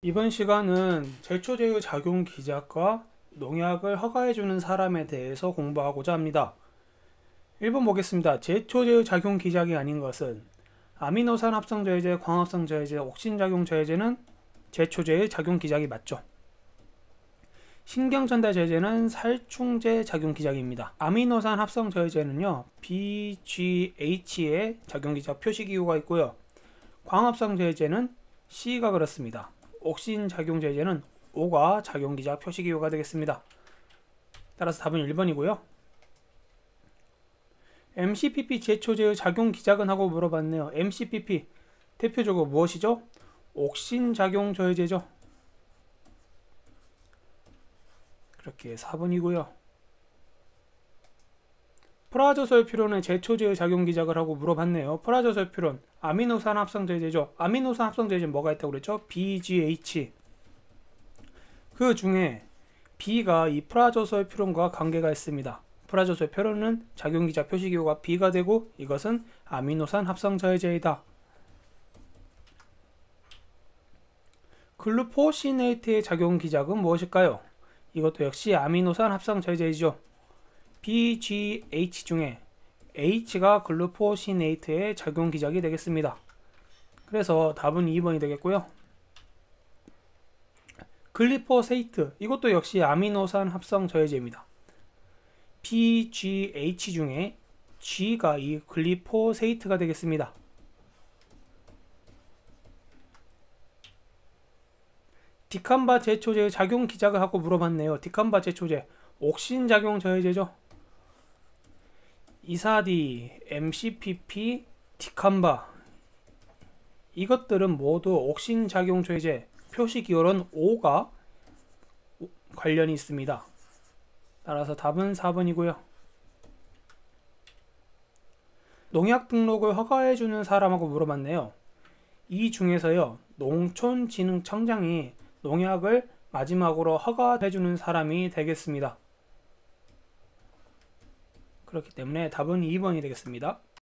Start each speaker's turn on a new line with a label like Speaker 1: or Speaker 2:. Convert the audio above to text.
Speaker 1: 이번 시간은 제초제의 작용 기작과 농약을 허가해주는 사람에 대해서 공부하고자 합니다. 1번 보겠습니다. 제초제의 작용 기작이 아닌 것은 아미노산 합성 저해제, 광합성 저해제, 옥신 작용 저해제는 제초제의 작용 기작이 맞죠. 신경 전달 저해제는 살충제 작용 기작입니다. 아미노산 합성 저해제는요, BGH의 작용 기작 표시 기호가 있고요. 광합성 저해제는 C가 그렇습니다. 옥신 작용 저해제는 O가 작용 기작 표시 기호가 되겠습니다. 따라서 답은 1번이고요. MCPP 제초제의 작용 기작은 하고 물어봤네요. MCPP 대표적으로 무엇이죠? 옥신 작용 저해제죠. 그렇게 4번이고요. pyrazosulfuron의 제초제의 작용 기작을 하고 물어봤네요. pyrazosulfuron 아미노산 합성 저해제죠. 아미노산 합성 저해제 뭐가 있다고 그랬죠? BGH. 그 중에 B가 이 pyrazosulfuron과 관계가 있습니다. pyrazosulfuron은 작용 기작 표시 기호가 B가 되고 이것은 아미노산 합성 저해제이다. glufosinate의 작용 기작은 무엇일까요? 이것도 역시 아미노산 합성 저해제이죠. BGH 중에 H가 glufosinate의 작용 기작이 되겠습니다. 그래서 답은 2번이 되겠고요. glyphosate 이것도 역시 아미노산 합성 저해제입니다. BGH 중에 G가 이 glyphosate가 되겠습니다. 디캄바 제초제의 작용 기작을 하고 물어봤네요. 디캄바 제초제 옥신 작용 저해제죠. 이사디, MCPP, 디캄바 이것들은 모두 옥신 작용 저해제 표시 기호는 5가 관련이 있습니다. 따라서 답은 4번이고요. 농약 등록을 허가해주는 사람하고 물어봤네요. 이 중에서요, 농촌진흥청장이 농약을 마지막으로 허가해주는 사람이 되겠습니다. 그렇기 때문에 답은 2번이 되겠습니다.